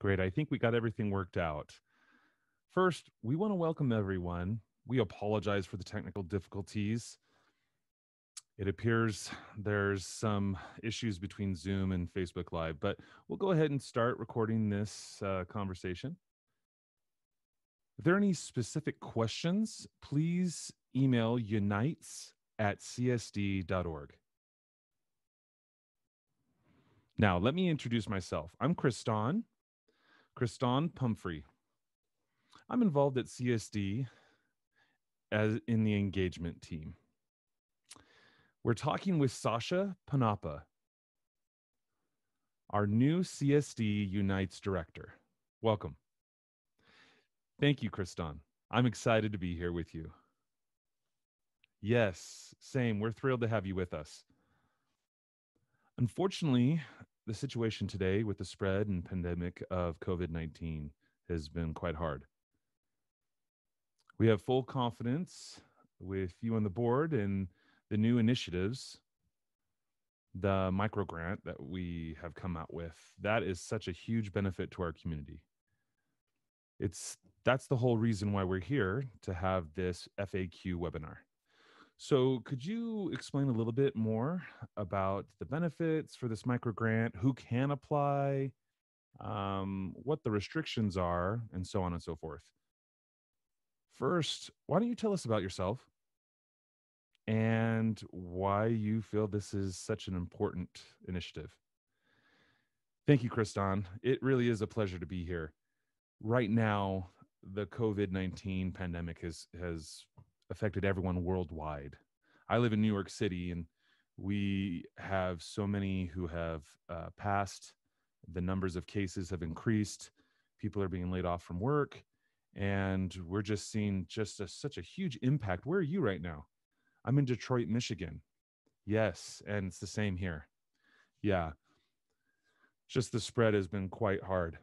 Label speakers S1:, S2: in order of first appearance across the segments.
S1: Great. I think we got everything worked out. First, we want to welcome everyone. We apologize for the technical difficulties. It appears there's some issues between Zoom and Facebook Live, but we'll go ahead and start recording this uh, conversation. If there are any specific questions, please email unites at csd.org. Now, let me introduce myself. I'm Kriston, Kriston Pumphrey. I'm involved at CSD as in the engagement team. We're talking with Sasha Ponappa, our new CSD Unites director. Welcome. Thank you, Kriston. I'm excited to be here with you. Yes, same. We're thrilled to have you with us. Unfortunately, the situation today with the spread and pandemic of COVID 19 has been quite hard. We have full confidence with you on the board and the new initiatives, the micro grant that we have come out with. That is such a huge benefit to our community. It's that's the whole reason why we're here to have this FAQ webinar. So, could you explain a little bit more about the benefits for this micro grant, who can apply, um, what the restrictions are, and so on and so forth? First, why don't you tell us about yourself and why you feel this is such an important initiative? Thank you, Kriston. It really is a pleasure to be here. Right now, the COVID 19 pandemic has, has affected everyone worldwide. I live in New York City, and we have so many who have uh, passed. The numbers of cases have increased. People are being laid off from work, and we're just seeing just a, such a huge impact. Where are you right now? I'm in Detroit, Michigan. Yes, and it's the same here. Yeah, just the spread has been quite hard.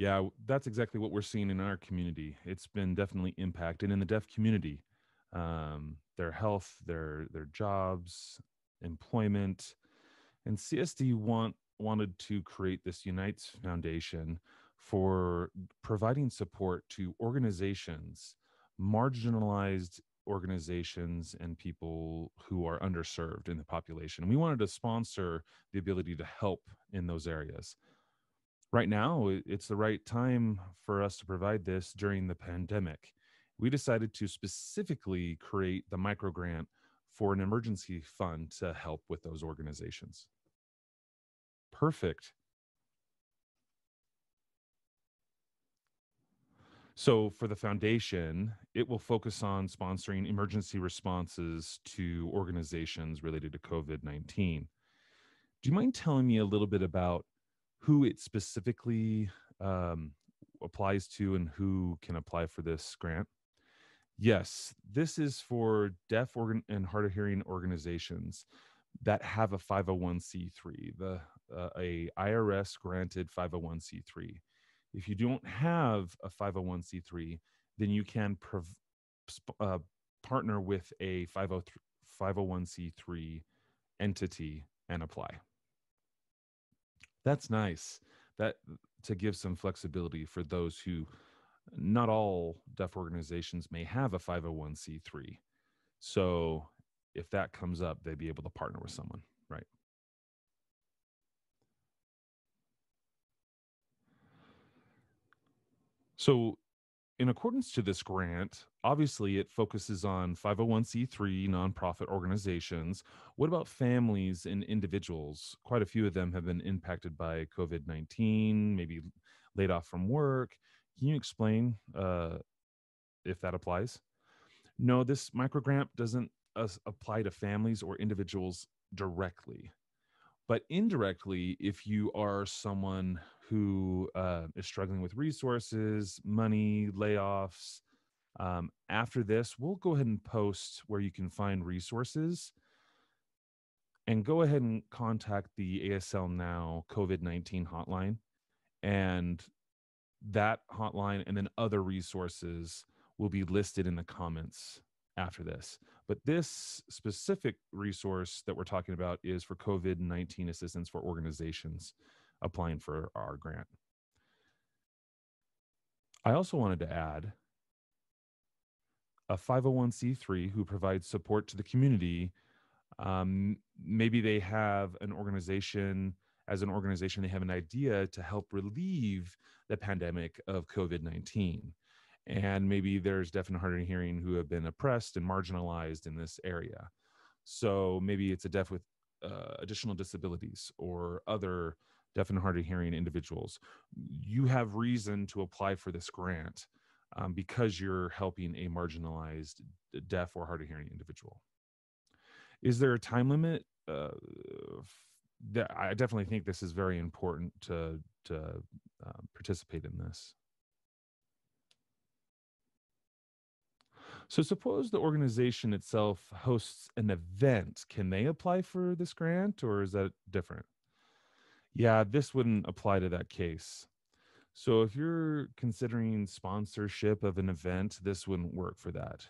S1: Yeah, that's exactly what we're seeing in our community. It's been definitely impacted in the deaf community, um, their health, their their jobs, employment, and CSD want wanted to create this Unites Foundation for providing support to organizations, marginalized organizations, and people who are underserved in the population. We wanted to sponsor the ability to help in those areas right now it's the right time for us to provide this during the pandemic. We decided to specifically create the micro grant for an emergency fund to help with those organizations. Perfect. So, for the foundation, it will focus on sponsoring emergency responses to organizations related to COVID 19. Do you mind telling me a little bit about who it specifically um, applies to and who can apply for this grant? Yes, this is for deaf organ and hard of hearing organizations that have a 501c3, the uh, a IRS granted 501c3. If you don't have a 501c3, then you can prov- uh, partner with a 501c3 entity and apply. That's nice. That to give some flexibility for those who not all deaf organizations may have a 501c3. So if that comes up, they'd be able to partner with someone, right? So in accordance to this grant, obviously it focuses on 501c3 nonprofit organizations. What about families and individuals? Quite a few of them have been impacted by COVID 19, maybe laid off from work. Can you explain uh, if that applies? No, this microgrant doesn't uh, apply to families or individuals directly. But indirectly, if you are someone who uh, is struggling with resources, money, layoffs. Um, after this, we'll go ahead and post where you can find resources and go ahead and contact the ASL Now COVID 19 hotline. And that hotline and then other resources will be listed in the comments after this. But this specific resource that we're talking about is for COVID 19 assistance for organizations applying for our grant. I also wanted to add a 501c3 who provides support to the community. Um, maybe they have an organization, as an organization, they have an idea to help relieve the pandemic of COVID 19. And maybe there's deaf and hard of hearing who have been oppressed and marginalized in this area. So maybe it's a deaf with uh, additional disabilities or other deaf and hard of hearing individuals. You have reason to apply for this grant um, because you're helping a marginalized deaf or hard of hearing individual. Is there a time limit? Uh, that I definitely think this is very important to to uh, participate in this. So suppose the organization itself hosts an event. Can they apply for this grant or is that different? Yeah, this wouldn't apply to that case. So if you're considering sponsorship of an event, this wouldn't work for that.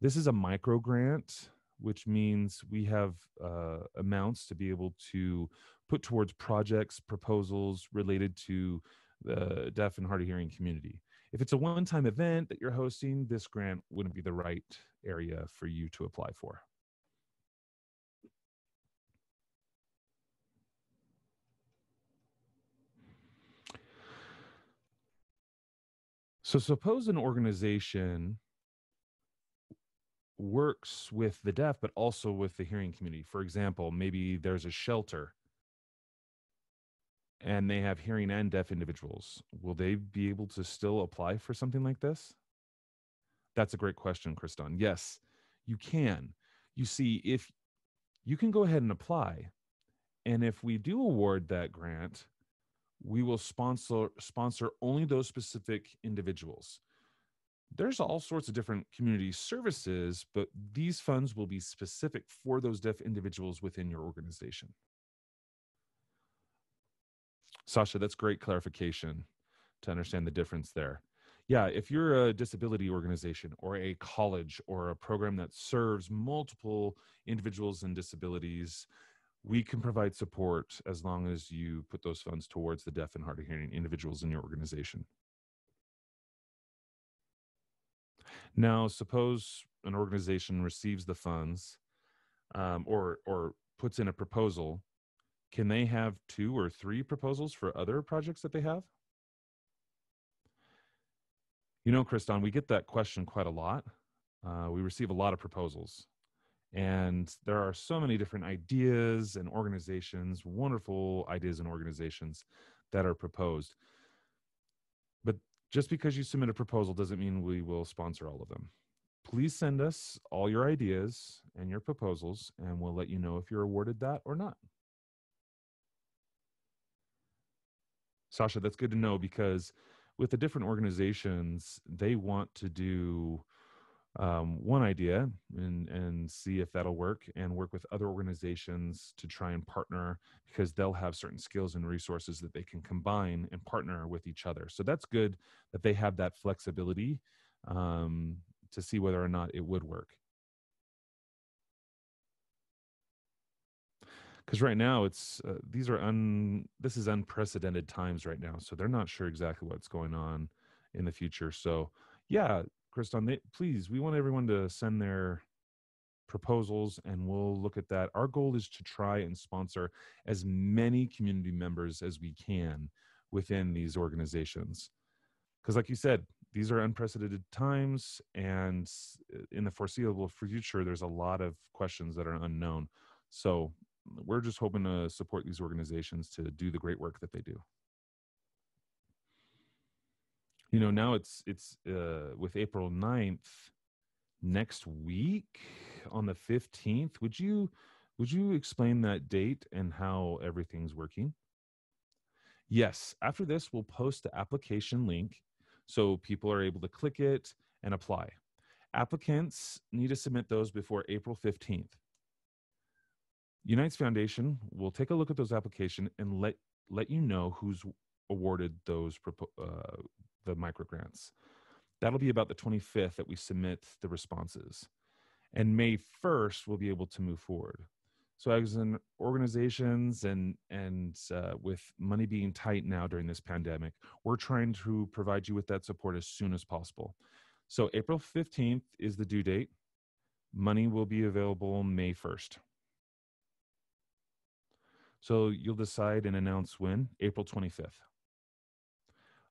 S1: This is a micro grant, which means we have uh, amounts to be able to put towards projects, proposals related to the deaf and hard of hearing community. If it's a one time event that you're hosting, this grant wouldn't be the right area for you to apply for. So suppose an organization works with the deaf, but also with the hearing community. For example, maybe there's a shelter and they have hearing and deaf individuals. Will they be able to still apply for something like this? That's a great question, Kriston. Yes, you can. You see, if you can go ahead and apply, and if we do award that grant, we will sponsor sponsor only those specific individuals. There's all sorts of different community services but these funds will be specific for those deaf individuals within your organization. Sasha that's great clarification to understand the difference there. Yeah if you're a disability organization or a college or a program that serves multiple individuals and disabilities we can provide support as long as you put those funds towards the deaf and hard of hearing individuals in your organization. Now, suppose an organization receives the funds um, or or puts in a proposal. Can they have two or three proposals for other projects that they have? You know, Kriston, we get that question quite a lot. Uh, we receive a lot of proposals and there are so many different ideas and organizations, wonderful ideas and organizations that are proposed. But just because you submit a proposal doesn't mean we will sponsor all of them. Please send us all your ideas and your proposals, and we'll let you know if you're awarded that or not. Sasha, that's good to know because with the different organizations, they want to do um, one idea and and see if that'll work and work with other organizations to try and partner because they'll have certain skills and resources that they can combine and partner with each other. So that's good that they have that flexibility um, to see whether or not it would work. Because right now it's uh, these are un this is unprecedented times right now so they're not sure exactly what's going on in the future. So yeah Kriston, they, please, we want everyone to send their proposals and we'll look at that. Our goal is to try and sponsor as many community members as we can within these organizations. Because, like you said, these are unprecedented times, and in the foreseeable future, there's a lot of questions that are unknown. So, we're just hoping to support these organizations to do the great work that they do you know now it's it's uh with april 9th next week on the 15th would you would you explain that date and how everything's working? Yes after this we'll post the application link so people are able to click it and apply. Applicants need to submit those before april 15th unites foundation will take a look at those application and let let you know who's awarded those uh, the microgrants. That'll be about the 25th that we submit the responses. And May 1st, we'll be able to move forward. So as an organizations and and uh, with money being tight now during this pandemic, we're trying to provide you with that support as soon as possible. So April 15th is the due date. Money will be available May 1st. So you'll decide and announce when? April 25th.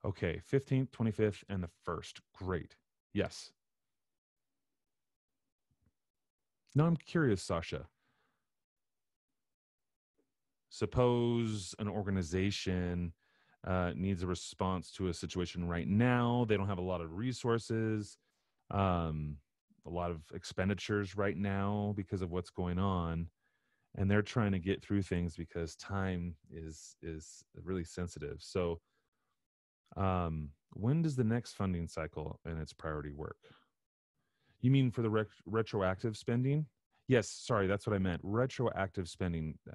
S1: Okay, 15th, 25th, and the 1st. Great. Yes. Now I'm curious, Sasha. Suppose an organization uh, needs a response to a situation right now. They don't have a lot of resources, um, a lot of expenditures right now because of what's going on, and they're trying to get through things because time is is really sensitive. So, um, when does the next funding cycle and its priority work? You mean for the retroactive spending? Yes, sorry, that's what I meant. Retroactive spending. Uh,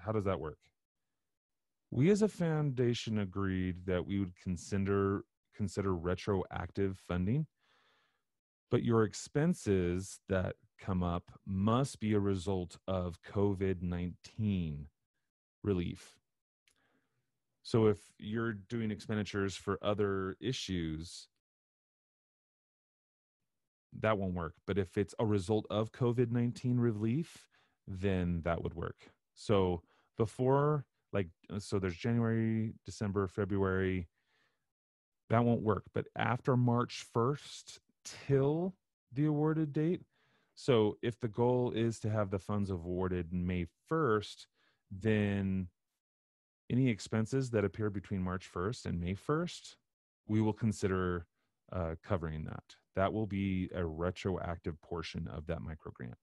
S1: how does that work? We as a foundation agreed that we would consider consider retroactive funding, but your expenses that come up must be a result of COVID-19 relief. So if you're doing expenditures for other issues, that won't work. But if it's a result of COVID 19 relief, then that would work. So before, like, uh, so there's January, December, February, that won't work. But after March 1st till the awarded date, so if the goal is to have the funds awarded May 1st, then any expenses that appear between March 1st and May 1st, we will consider uh, covering that. That will be a retroactive portion of that micro grant.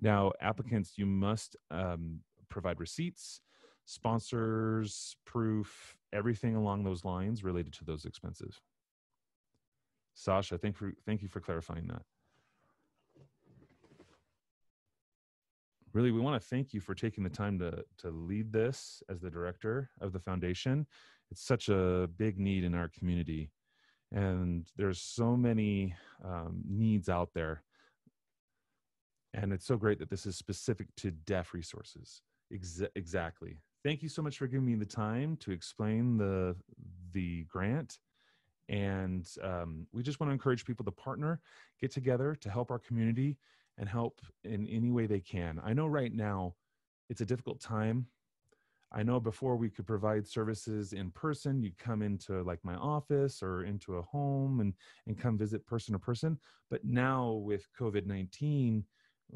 S1: Now, applicants, you must um, provide receipts, sponsors, proof, everything along those lines related to those expenses. Sasha, thank, for, thank you for clarifying that. Really, we want to thank you for taking the time to, to lead this as the director of the foundation. It's such a big need in our community and there's so many um, needs out there. And it's so great that this is specific to deaf resources. Ex- exactly. Thank you so much for giving me the time to explain the the grant. And um, we just want to encourage people to partner get together to help our community and help in any way they can. I know right now it's a difficult time. I know before we could provide services in person, you'd come into like my office or into a home and, and come visit person to person. But now with COVID 19,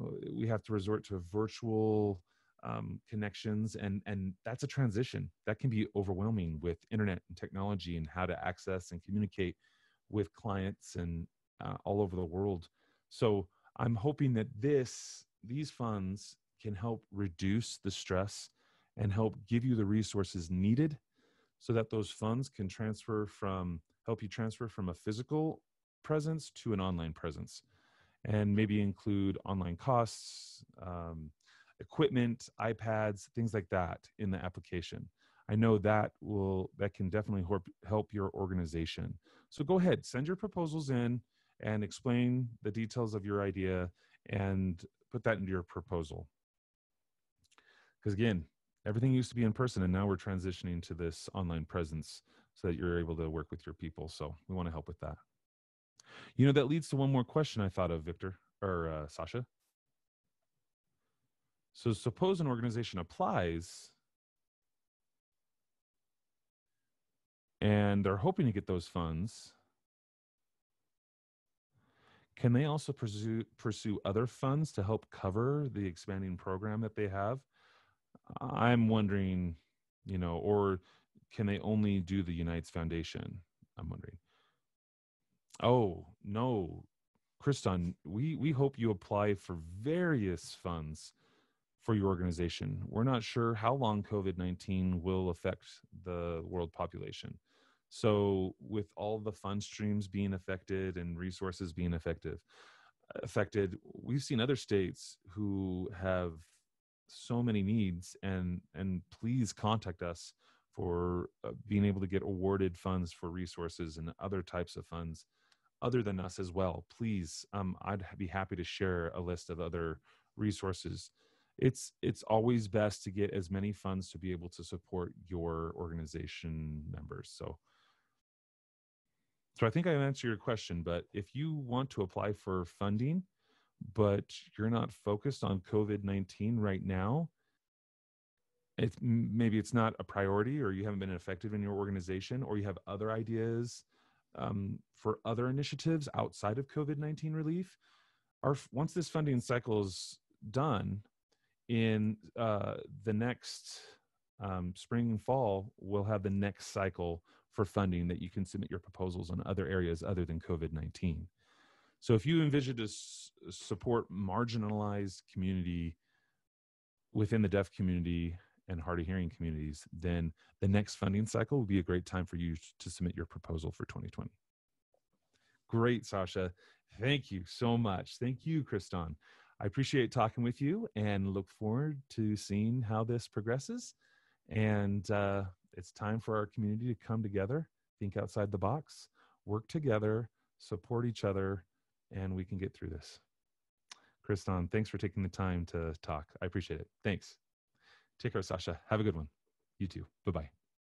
S1: uh, we have to resort to virtual um, connections and and that's a transition. That can be overwhelming with internet and technology and how to access and communicate with clients and uh, all over the world. So i'm hoping that this these funds can help reduce the stress and help give you the resources needed so that those funds can transfer from help you transfer from a physical presence to an online presence and maybe include online costs um, equipment ipads things like that in the application. I know that will that can definitely help your organization. So go ahead send your proposals in and explain the details of your idea and put that into your proposal. Because again everything used to be in person and now we're transitioning to this online presence so that you're able to work with your people so we want to help with that. You know that leads to one more question i thought of victor or uh, sasha. So suppose an organization applies and they're hoping to get those funds can they also pursue pursue other funds to help cover the expanding program that they have I'm wondering, you know, or can they only do the Unites Foundation? I'm wondering. Oh, no, Kriston, we, we hope you apply for various funds for your organization. We're not sure how long COVID 19 will affect the world population. So, with all the fund streams being affected and resources being effective, affected, we've seen other states who have so many needs and and please contact us for uh, being able to get awarded funds for resources and other types of funds other than us as well. Please um, i'd be happy to share a list of other resources. It's it's always best to get as many funds to be able to support your organization members. So so i think i answered your question but if you want to apply for funding but you're not focused on covid-19 right now it's maybe it's not a priority or you haven't been effective in your organization or you have other ideas um, for other initiatives outside of covid-19 relief our once this funding cycle is done in uh, the next um, spring and fall we'll have the next cycle for funding that you can submit your proposals on other areas other than covid-19 so if you envision to s- support marginalized community within the deaf community and hard of hearing communities, then the next funding cycle will be a great time for you to submit your proposal for 2020. Great, Sasha. Thank you so much. Thank you, Kriston. I appreciate talking with you and look forward to seeing how this progresses. And uh, it's time for our community to come together, think outside the box, work together, support each other, and we can get through this. Kriston, thanks for taking the time to talk. I appreciate it. Thanks. Take care, Sasha. Have a good one. You too. Bye bye.